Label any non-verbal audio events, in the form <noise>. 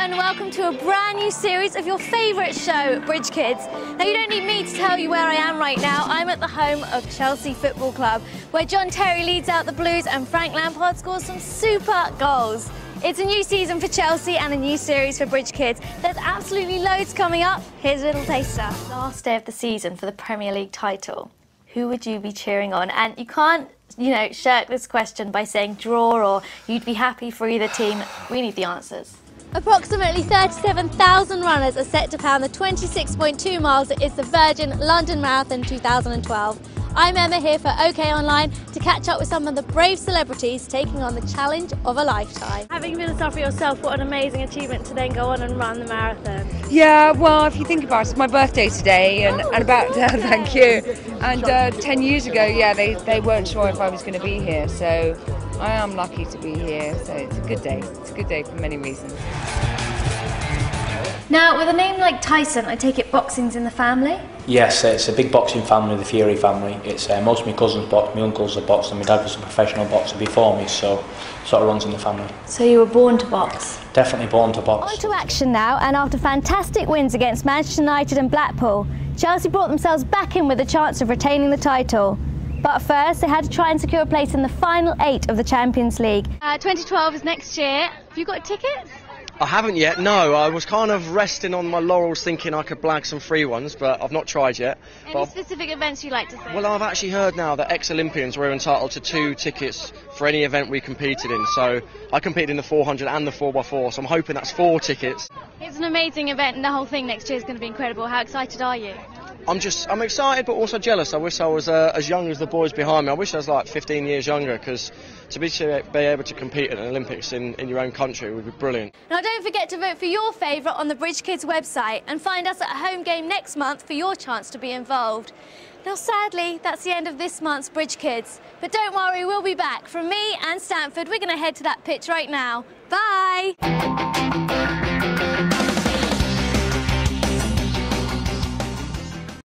and welcome to a brand new series of your favourite show, Bridge Kids. Now you don't need me to tell you where I am right now. I'm at the home of Chelsea Football Club, where John Terry leads out the Blues and Frank Lampard scores some super goals. It's a new season for Chelsea and a new series for Bridge Kids. There's absolutely loads coming up. Here's a little taster. Last day of the season for the Premier League title. Who would you be cheering on? And you can't you know, shirk this question by saying draw or you'd be happy for either team. We need the answers. Approximately 37,000 runners are set to pound the 26.2 miles that is the Virgin London Marathon 2012. I'm Emma here for OK Online to catch up with some of the brave celebrities taking on the challenge of a lifetime. Having been a sufferer yourself, what an amazing achievement to then go on and run the marathon. Yeah, well, if you think about it, it's my birthday today, and, oh, and about <laughs> uh, thank you. And uh, ten years ago, yeah, they, they weren't sure if I was going to be here, so I am lucky to be here. So it's a good day. It's a good day for many reasons. Now, with a name like Tyson, I take it boxing's in the family? Yes, it's a big boxing family, the Fury family. It's uh, most of my cousins box, my uncles are boxed, and my dad was a professional boxer before me, so sort of runs in the family. So you were born to box? Definitely born to box. On to action now, and after fantastic wins against Manchester United and Blackpool, Chelsea brought themselves back in with a chance of retaining the title. But first, they had to try and secure a place in the final eight of the Champions League. Uh, 2012 is next year. Have you got tickets? I haven't yet, no. I was kind of resting on my laurels thinking I could blag some free ones, but I've not tried yet. Any but specific events you'd like to see? Well, I've actually heard now that ex-Olympians were entitled to two tickets for any event we competed in. So I competed in the 400 and the 4x4, so I'm hoping that's four tickets. It's an amazing event and the whole thing next year is going to be incredible. How excited are you? I'm just, I'm excited but also jealous. I wish I was uh, as young as the boys behind me. I wish I was like 15 years younger because to be, to be able to compete at an Olympics in, in your own country would be brilliant. Now don't forget to vote for your favourite on the Bridge Kids website and find us at a home game next month for your chance to be involved. Now sadly, that's the end of this month's Bridge Kids. But don't worry, we'll be back. From me and Stamford, we're going to head to that pitch right now. Bye!